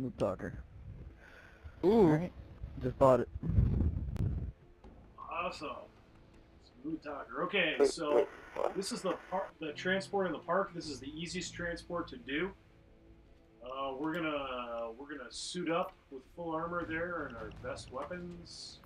Smooth talker. Ooh. Alright. Just bought it. Awesome. Smooth talker. Okay, so this is the par- the transport in the park. This is the easiest transport to do. Uh, we're gonna we're gonna suit up with full armor there and our best weapons.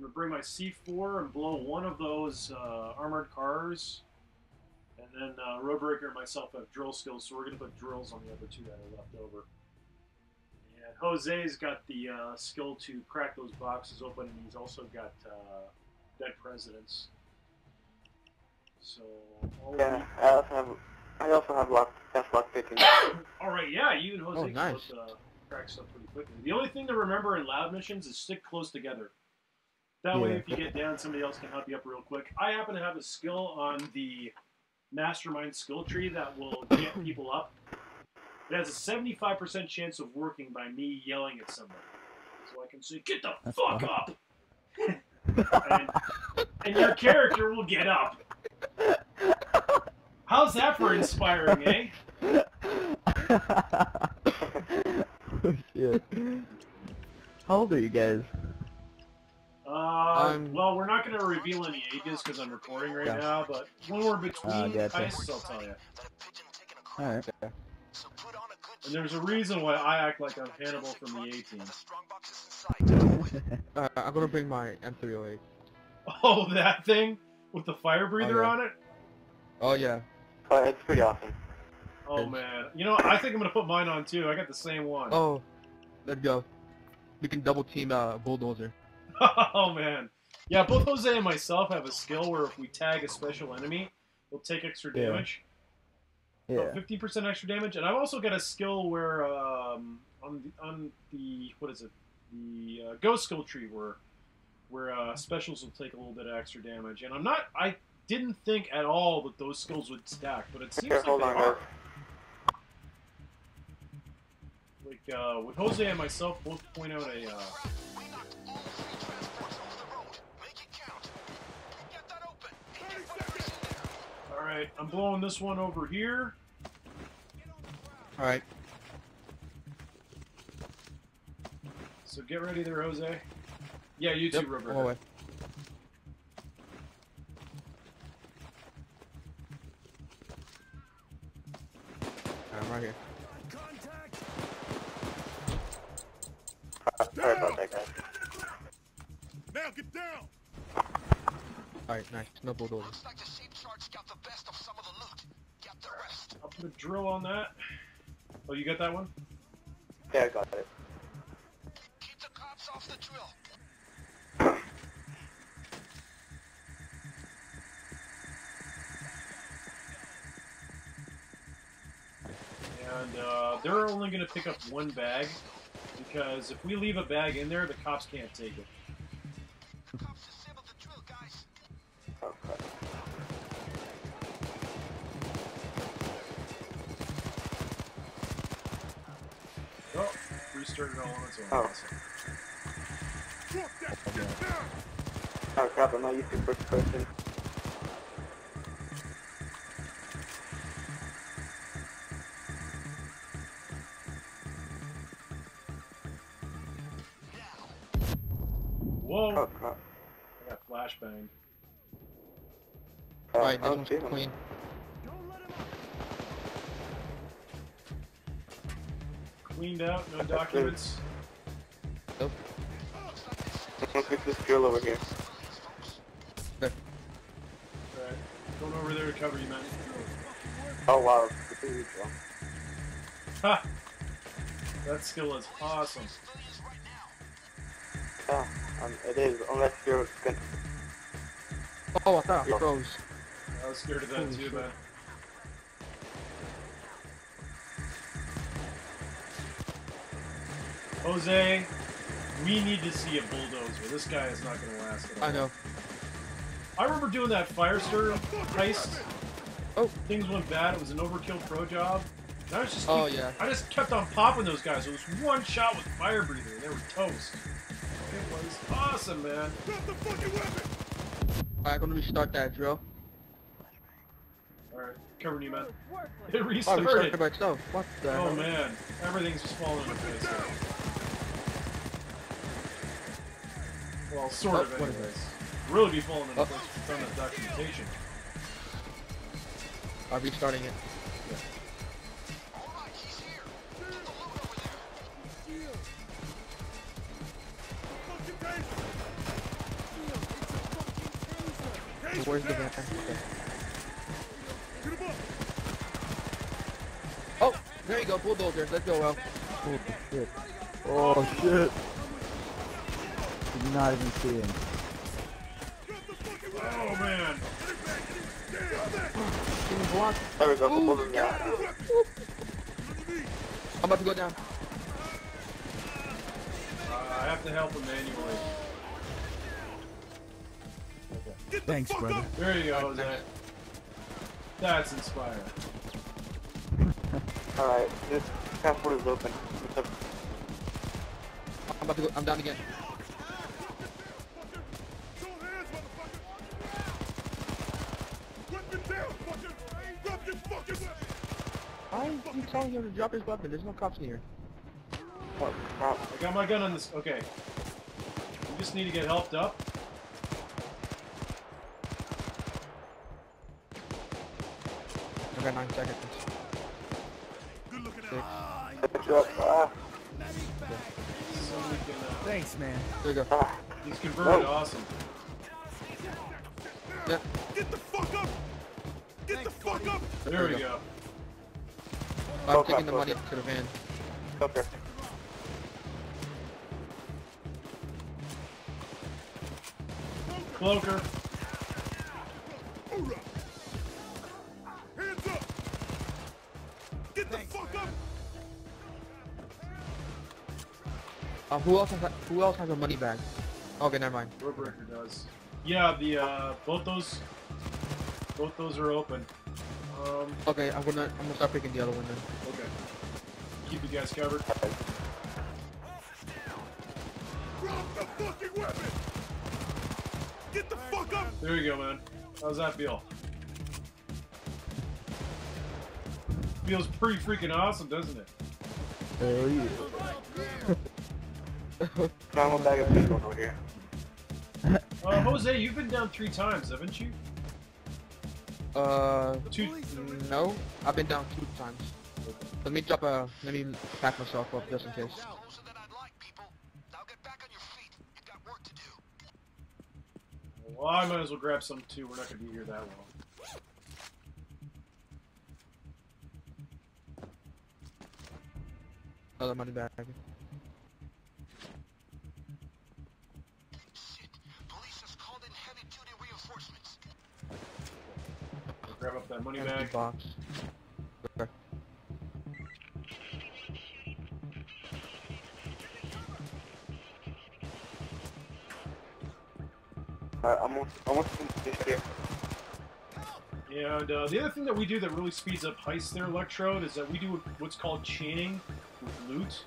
I'm gonna bring my C4 and blow one of those uh, armored cars, and then uh, Roadbreaker and myself have drill skills, so we're gonna put drills on the other two that are left over. And Jose's got the uh, skill to crack those boxes open, and he's also got uh, dead presidents. So all of Yeah, I also have, I also have luck, that's luck picking. you- all right, yeah, you and Jose Oh, can nice. both uh, crack stuff pretty quickly. The only thing to remember in loud missions is stick close together. That way, if you get down, somebody else can help you up real quick. I happen to have a skill on the mastermind skill tree that will get people up. It has a 75% chance of working by me yelling at somebody. So I can say, get the That's fuck fun. up! and, and your character will get up. How's that for inspiring, eh? oh shit. How old are you guys? Uh, well, we're not going to reveal any ages because I'm recording right Yeah. now, but when we're between Ah, gotcha. heists, I'll tell you. Alright. And there's a reason why I act like I'm Hannibal from the A-Team. Uh, I'm gonna bring my M308. Oh, that thing with the fire breather yeah. on it? Oh yeah. But it's pretty awesome. Oh, man. You know, I think I'm going to put mine on, too. I got the same one. Oh, let's go. We can double team uh, bulldozer. oh man. Yeah, both Jose and myself have a skill where if we tag a special enemy, we'll take extra damage. yeah. About 50% extra damage. And I've also got a skill where um, on the on the what is it? The uh, ghost skill tree where where uh, specials will take a little bit of extra damage. And I'm not I didn't think at all that those skills would stack, but it seems Here, like hold they on, are. Like uh, with Jose and myself both point out a uh, All right, I'm blowing this one over here. All right. So get ready there, Jose. Yeah, you too, Yep. Robert. on my way. I'm right here. Uh, Sorry about that, guys. Now get down! All right, nice. No bulldozer. I'll put a drill on that. Oh, you got that one? Yeah, I got it. And uh, they're only going to pick up one bag because if we leave a bag in there, the cops can't take it. Restarted all on its own. Oh. Awesome. Drop that shit down! Oh crap, I'm not used to first person. Whoa! Oh crap. I got flashbang. Oh, All right, I this don't one's see him. clean. Cleaned out, no documents. Nope. Let's fix this drill over here. Alright. Going over there to cover you, man. Oh wow, it's a huge. Ha! That skill is awesome. Yeah, um, it is, unless you're gonna... Oh, I thought I froze. I was scared of that Holy too, shit. man. Jose, we need to see a bulldozer. This guy is not going to last at all. I know. I remember doing that Firestarter heist. Oh. Things went bad. It was an overkill pro job. And I was just Oh keep- yeah. I just kept on popping those guys. It was one shot with fire breather, and they were toast. It was awesome, man. Drop the fucking weapon! Alright, I'm gonna restart that drill. Alright, covering you, man. It Oh, it restarted. restarted by itself. What the Oh hell? man, everything's just falling into place. here. Well, sort Oh, of, what is anyways. Really be falling into Oh. place from the documentation. I'm restarting it. Fucking taser. Taser Where's the down. van? Okay. Get him up. Oh, there you go, bulldozer. Let's go, Well. Holy shit. Oh shit. Did not even see him. Drop the fucking Oh man, Can you block? There we go. Ooh. Him down. I'm about to go down. uh, I have to help him manually. Get the Thanks, brother. up. There you go, Jose. That's inspiring. Alright, this passport is open. I'm about to go. I'm down again. Telling him to drop his weapon. There's no cops in here. What? Crap. I got my gun on this. Okay. You just need to get helped up. I got nine seconds. Good looking Six. out. Up. Ah. Somebody can. Uh, Thanks, man. There you go. Ah. he's converted. Whoa. Awesome. Yeah. Get the fuck up. Get the fuck up. There we go. I'm Okay, taking the money okay. to the van. Okay. Cloaker. Hands up. Get the fuck up. Uh, who else has who else has a money bag? Okay, never mind. Roadbreaker does. Yeah, the uh, both those, both those are open. Um, Okay, I'm gonna I'm gonna start picking the other one then. okay. Keep you guys covered. Drop the fucking weapon. Get the fuck up. There you go, man. How's that feel? Feels pretty freaking awesome, doesn't it? Hell yeah. Now I'm a bag of people over here. Uh, Jose, you've been down three times, haven't you? Uh, Two. no, I've been down two times. Let me drop a let me pack myself up just in case. I'd like, people. Now get back on your feet. You've got work to do. Well, I might as well grab some too. We're not gonna be here that long. Another money bag. Grab up that money Empty bag. box. Okay. Alright, I'm almost, almost finished here. And uh, the other thing that we do that really speeds up heists there, Electrode, is that we do what's called chaining with loot.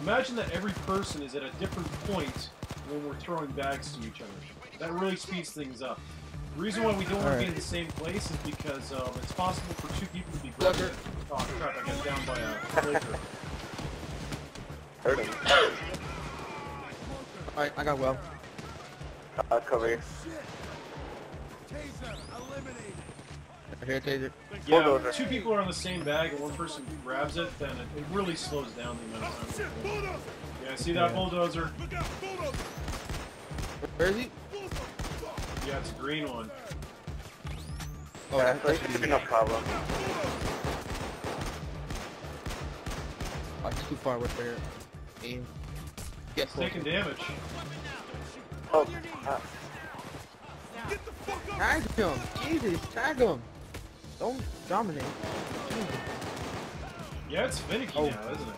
Imagine that every person is at a different point when we're throwing bags to each other. That really speeds things up. The reason why we don't want to be in the same place is because um, it's possible for two people to be Look, broken. Oh crap, I got down by a cloaker. Heard him. Alright, I got well. Uh, cover here. Here, taser. Yeah, Bulldozer. if two people are on the same bag and one person grabs it, then it, it really slows down the amount of time. Yeah, see that Yeah. bulldozer? Look out, bulldozer. Where is he? Bulldozer. Yeah, it's a green one. Oh, Yeah, that's, so it that's should be no problem. oh, it's too far with their aim. Get It's taking damage. Oh, uh, Get the fuck up. Tag him! Jesus, tag him! Don't dominate. Jesus. Yeah, it's finicky Oh. now, isn't it?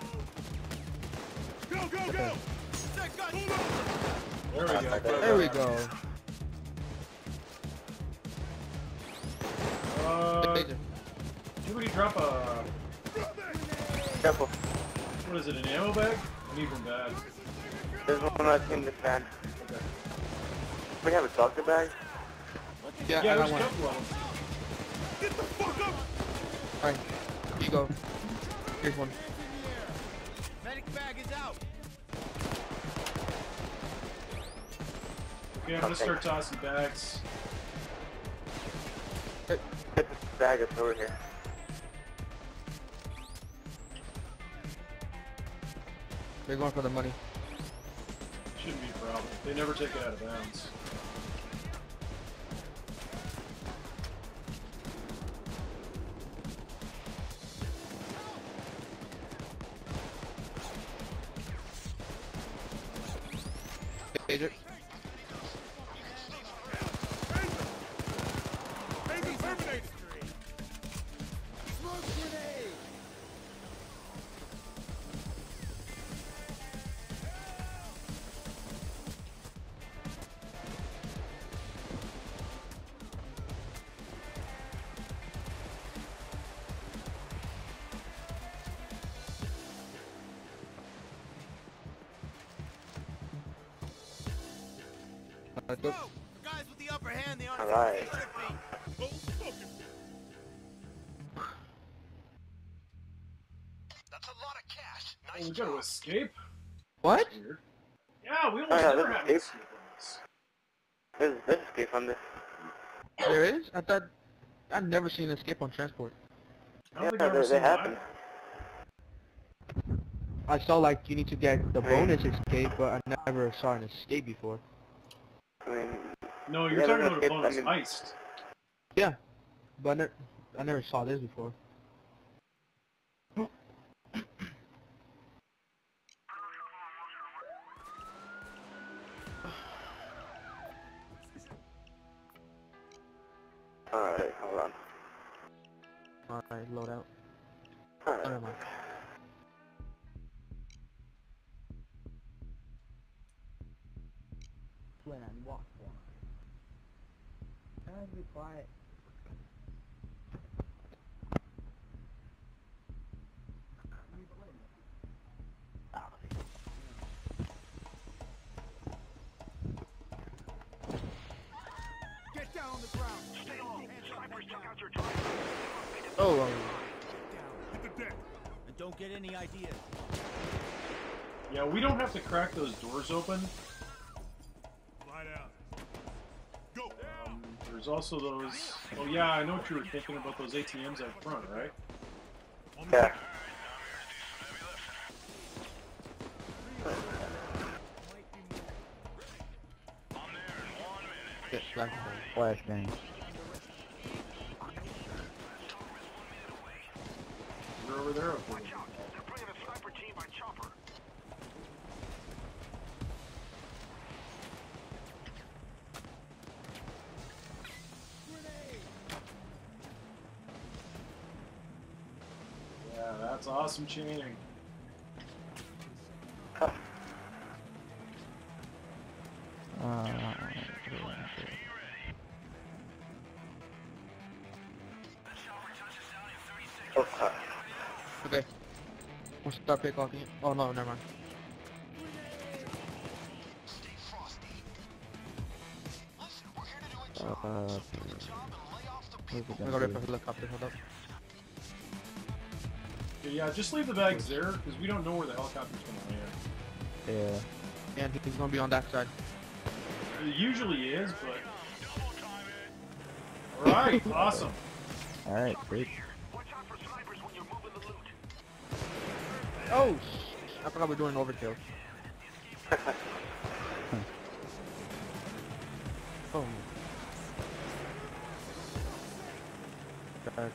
Go, go, go. Bulldozer. There we go. There we go. Drop a careful. what is it? An ammo bag? I need one bad. There's one that's in the van. Okay. We have a doctor bag. Yeah, Yeah, I there's got a one. couple of them. Get the fuck up! Alright, here you go. Here's one. Medic bag is out. Okay, I'm gonna Okay. start tossing bags. Uh, Get this bag that's over here. They're going for the money. Shouldn't be a problem. They never take it out of bounds. Alright. Fucking That's a lot of cash. Oh, we gotta escape? What? Yeah, we almost Oh, yeah, never have an escape. escape on this. There's, there's escape on this. There is? I thought I've never seen an escape on transport. I don't Yeah, think I've they, ever they seen happen. I saw like you need to get the bonus escape, but I never saw an escape before. I mean, No, you're Yeah, talking about a escape, I bonus mean- heist. Yeah, but I, ne- I never saw this before. Guys, be quiet. Get down on the ground. Stay low. Snipers took out your driver. Oh, um, Hit the deck. And don't get any ideas. Yeah, we don't have to crack those doors open. There's also those. Oh yeah, I know what you were thinking about those ATMs out front, right? Yeah. deck. yeah, Flashbang. You're over there. That's awesome chaining. Uh, Oh. Okay. We'll start picklocking. Oh no, never mind. Stay frosty. We're here to do a uh, job. Do the job and lay off the where's people. it I'm gonna gonna rip a helicopter. Hold up. Okay, yeah, just leave the bags there because we don't know where the helicopter's gonna land. Yeah. And he's gonna be on that side. It usually is, but. All right, awesome. Alright, great. Watch out for snipers when you're moving the loot. Oh, I forgot we're doing overkill. oh. God.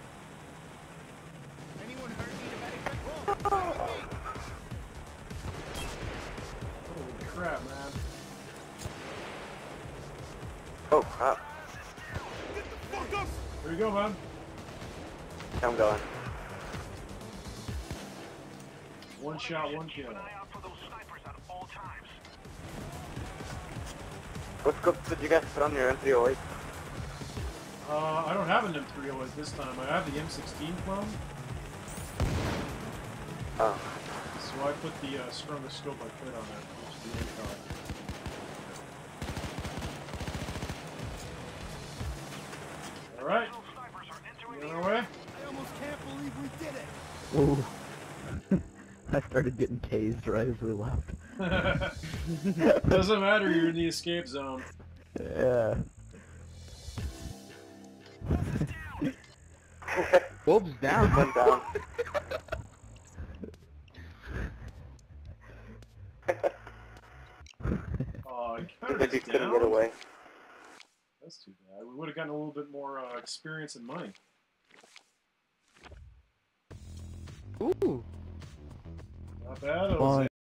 Shot, one kill. Keep an eye out for those snipers at all times. What scope did you guys put on your M308? Uh, I don't have an M308 this time. I have the M16 clone, Oh. so I put the uh, strongest scope I could on it, which is the ACOG. All right. You on our way? I almost can't believe we did it. Ooh. I started getting tased right as we left. Doesn't matter. You're in the escape zone. Yeah. Bulb's down. One down. Oh, I But counted you us couldn't get away. That's too bad. We would have gotten a little bit more uh, experience and money. Ooh. Not bad. Was Fine.